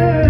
better